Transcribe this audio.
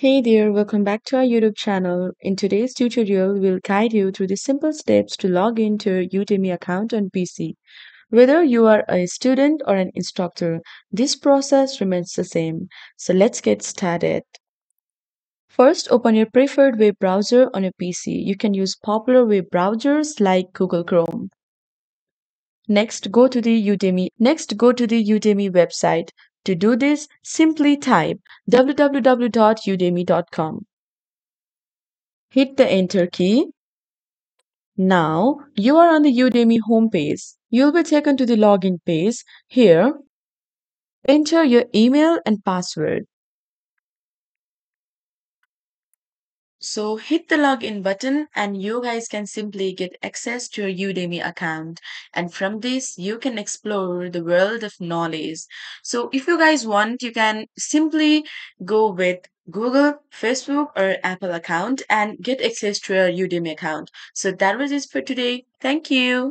Hey there, welcome back to our YouTube channel. In today's tutorial, we'll guide you through the simple steps to log into your Udemy account on PC. Whether you are a student or an instructor, this process remains the same. So let's get started. First, open your preferred web browser on your PC. You can use popular web browsers like Google Chrome. Next, go to the Udemy. Next, go to the Udemy website. To do this, simply type www.udemy.com. Hit the enter key. Now you are on the Udemy homepage. You'll be taken to the login page. Here, enter your email and password. So hit the login button and you guys can simply get access to your Udemy account. And from this, you can explore the world of knowledge. So if you guys want, you can simply go with Google, Facebook, or Apple account and get access to your Udemy account. So that was it for today. Thank you.